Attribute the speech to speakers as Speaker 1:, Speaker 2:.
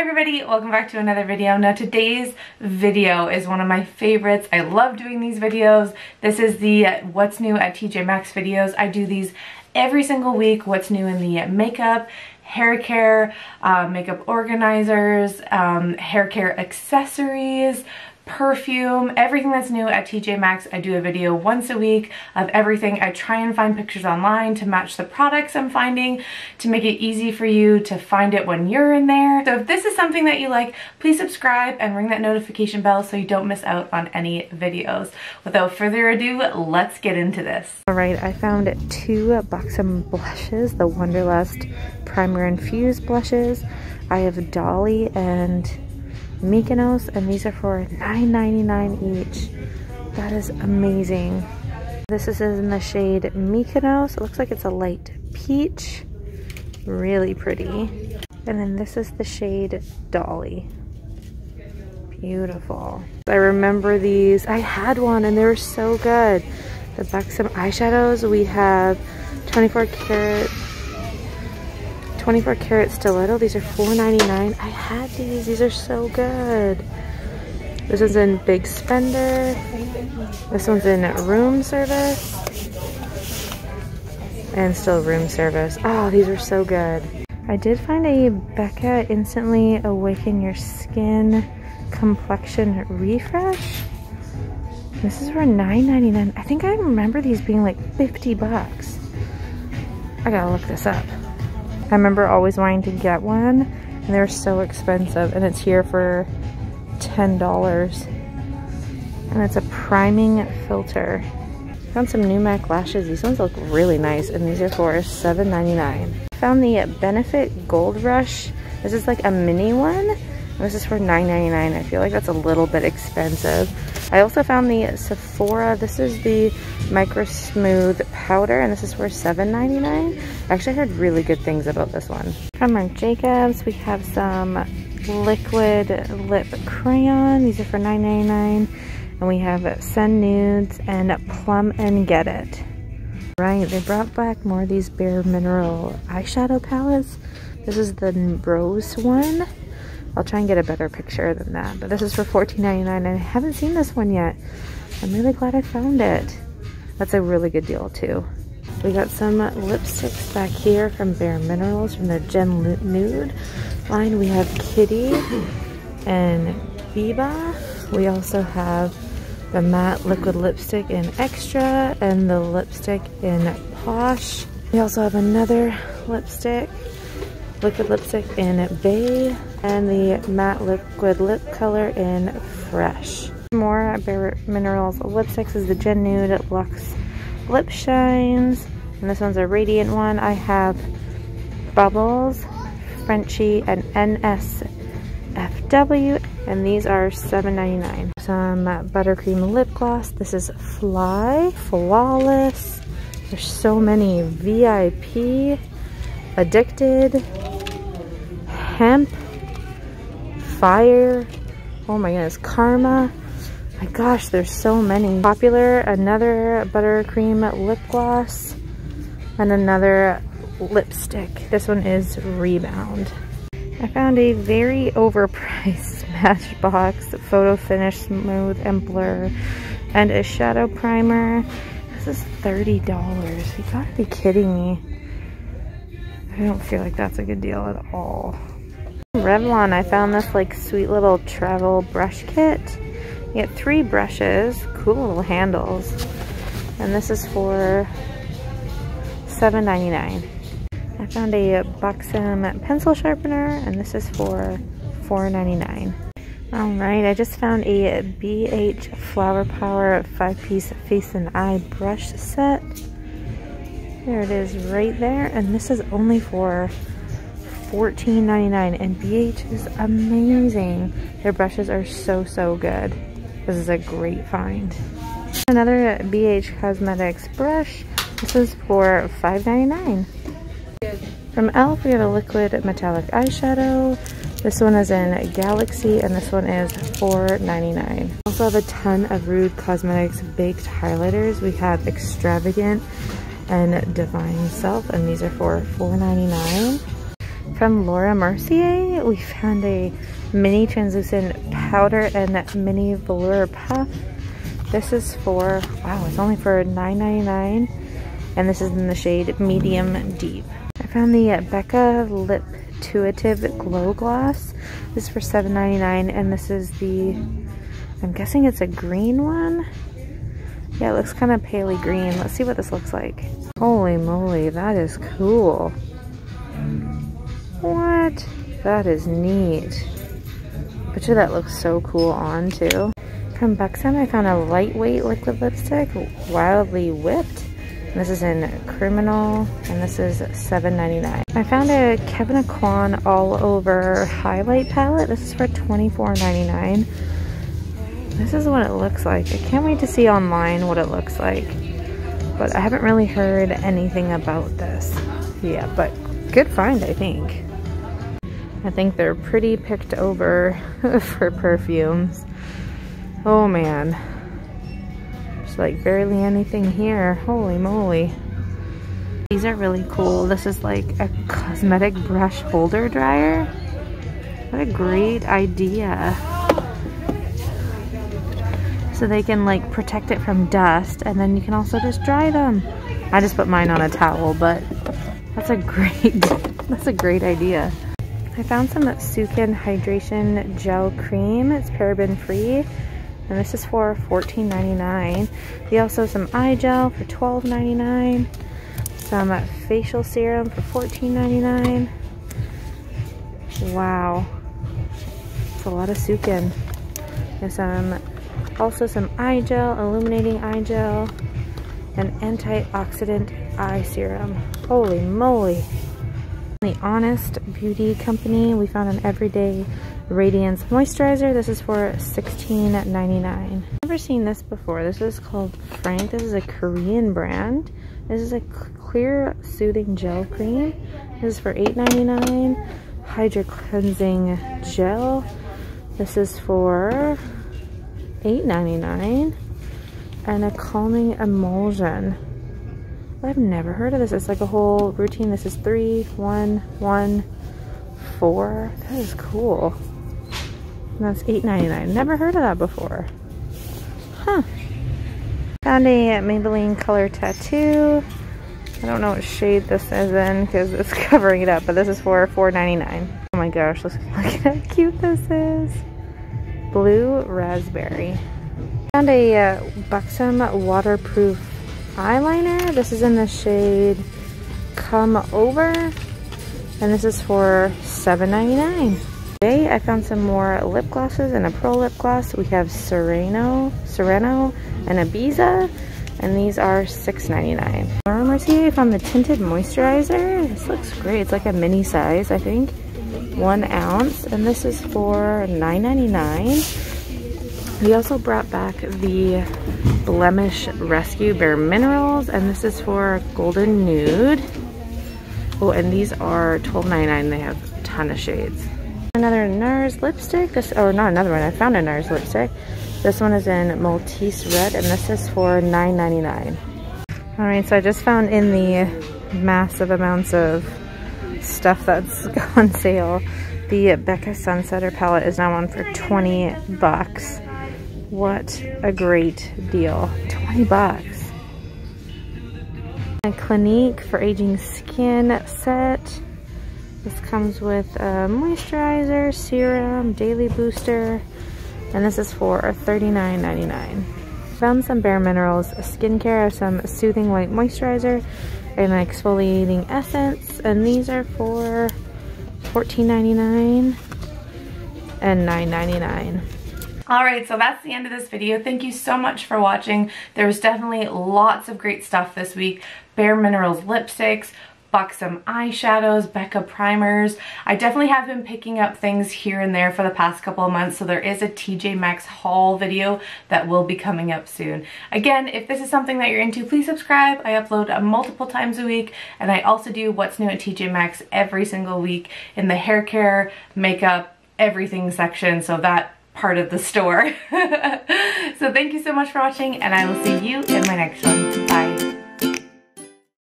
Speaker 1: Hi everybody, welcome back to another video. Now today's video is one of my favorites. I love doing these videos. This is the What's New at TJ Maxx videos. I do these every single week, what's new in the makeup, hair care, uh, makeup organizers, um, hair care accessories, perfume, everything that's new at TJ Maxx. I do a video once a week of everything. I try and find pictures online to match the products I'm finding to make it easy for you to find it when you're in there. So if this is something that you like, please subscribe and ring that notification bell so you don't miss out on any videos. Without further ado, let's get into this. All right, I found two Buxom blushes, the Wanderlust Primer Infused blushes. I have Dolly and Mykonos and these are for $9.99 each. That is amazing. This is in the shade Mykonos. It looks like it's a light peach. Really pretty. And then this is the shade Dolly. Beautiful. I remember these. I had one and they were so good. The Buxom eyeshadows, we have 24 karat 24 karat stiletto. These are $4.99. I had these. These are so good. This one's in Big Spender. This one's in room service. And still room service. Oh, these are so good. I did find a Becca Instantly Awaken Your Skin Complexion Refresh. This is for $9.99. I think I remember these being like 50 bucks. I gotta look this up. I remember always wanting to get one and they're so expensive and it's here for $10 and it's a priming filter. Found some new MAC lashes. These ones look really nice and these are for $7.99. Found the Benefit Gold Rush. This is like a mini one. This is for $9.99. I feel like that's a little bit expensive. I also found the Sephora. This is the Micro Smooth Powder, and this is for $7.99. I actually heard really good things about this one. From Marc Jacobs, we have some liquid lip crayon. These are for $9.99. And we have Sun Nudes and Plum and Get It. Right, they brought back more of these Bare Mineral eyeshadow palettes. This is the Rose one. I'll try and get a better picture than that. But this is for $14.99 and I haven't seen this one yet. I'm really glad I found it. That's a really good deal too. We got some lipsticks back here from Bare Minerals from their Gen Nude line. We have Kitty and Biba. We also have the matte liquid lipstick in Extra and the lipstick in Posh. We also have another lipstick liquid lipstick in Bay and the matte liquid lip color in Fresh. More Bare Minerals lipsticks is the Gen Nude Luxe Lip Shines. And this one's a radiant one. I have Bubbles, Frenchie, and NSFW. And these are $7.99. Some buttercream lip gloss. This is Fly, Flawless. There's so many VIP, Addicted, hemp, fire, oh my goodness, karma. My gosh, there's so many. Popular, another buttercream lip gloss, and another lipstick. This one is Rebound. I found a very overpriced Smashbox Photo Finish Smooth and Blur and a shadow primer. This is $30. You gotta be kidding me. I don't feel like that's a good deal at all. Revlon, I found this like sweet little travel brush kit. You get three brushes, cool little handles. And this is for $7.99. I found a Buxom pencil sharpener and this is for $4.99. Alright, I just found a BH Flower Power 5-piece face and eye brush set. There it is right there. And this is only for $14.99 and BH is amazing. Their brushes are so, so good. This is a great find. Another BH Cosmetics brush. This is for $5.99. From e.l.f. we have a liquid metallic eyeshadow. This one is in Galaxy and this one is $4.99. Also have a ton of Rude Cosmetics baked highlighters. We have Extravagant and Divine Self and these are for $4.99. From Laura Mercier, we found a mini translucent powder and mini velour puff. This is for, wow, it's only for $9.99 and this is in the shade medium deep. I found the Becca Lip Tuative Glow Gloss. This is for $7.99 and this is the, I'm guessing it's a green one. Yeah, it looks kind of paley green. Let's see what this looks like. Holy moly, that is cool. What? That is neat. Bet you that looks so cool on too. From Buxom, I found a lightweight liquid lipstick, Wildly Whipped. This is in Criminal, and this is $7.99. I found a Kevyn Aucoin All Over Highlight Palette. This is for $24.99. This is what it looks like. I can't wait to see online what it looks like. But I haven't really heard anything about this. Yeah, but good find, I think. I think they're pretty picked over for perfumes. Oh man. There's like barely anything here. Holy moly. These are really cool. This is like a cosmetic brush holder dryer. What a great idea. So they can like protect it from dust and then you can also just dry them. I just put mine on a towel, but that's a great, that's a great idea. I found some Sukin Hydration Gel Cream. It's paraben free and this is for $14.99. We also have some eye gel for $12.99. Some facial serum for $14.99. Wow. It's a lot of Sukin. There's some, also some eye gel, illuminating eye gel, and antioxidant eye serum. Holy moly. The Honest Beauty Company, we found an everyday Radiance Moisturizer. This is for $16.99. Never seen this before. This is called Frank. This is a Korean brand. This is a clear soothing gel cream. This is for $8.99. Hydra Cleansing Gel. This is for $8.99. And a calming emulsion. I've never heard of this. It's like a whole routine. This is three, one, one, four. That is cool. And that's $8.99. Never heard of that before. Huh. Found a Maybelline Color Tattoo. I don't know what shade this is in because it's covering it up, but this is for $4.99. Oh my gosh, look, look at how cute this is. Blue Raspberry. Found a uh, Buxom Waterproof Eyeliner. This is in the shade Come Over. And this is for $7.99. Today I found some more lip glosses and a Pro lip gloss. We have Sereno, Sereno and Ibiza, and these are $6.99. Laura Mercier, I found the tinted moisturizer. This looks great. It's like a mini size, I think. One ounce, and this is for $9.99. We also brought back the Blemish Rescue Bare Minerals, and this is for Golden Nude. Oh, and these are $12.99. They have a ton of shades. Another NARS lipstick. This, or not another one. I found a NARS lipstick. This one is in Maltese Red, and this is for $9.99. All right, so I just found in the massive amounts of stuff that's on sale, the Becca Sunsetter palette is now on for 20 bucks. What a great deal. 20 bucks. A Clinique for aging skin set. This comes with a moisturizer, serum, daily booster, and this is for $39.99. Found some Bare Minerals skincare, some soothing white moisturizer, and an exfoliating essence, and these are for $14.99 and $9.99.
Speaker 2: All right, so that's the end of this video. Thank you so much for watching. There was definitely lots of great stuff this week. Bare Minerals lipsticks, Buxom eyeshadows, Becca primers. I definitely have been picking up things here and there for the past couple of months, so there is a TJ Maxx haul video that will be coming up soon. Again, if this is something that you're into, please subscribe. I upload multiple times a week, and I also do What's New at TJ Maxx every single week in the hair care, makeup, everything section, so that part of the store. so thank you so much for watching, and I will see you in my next one. Bye.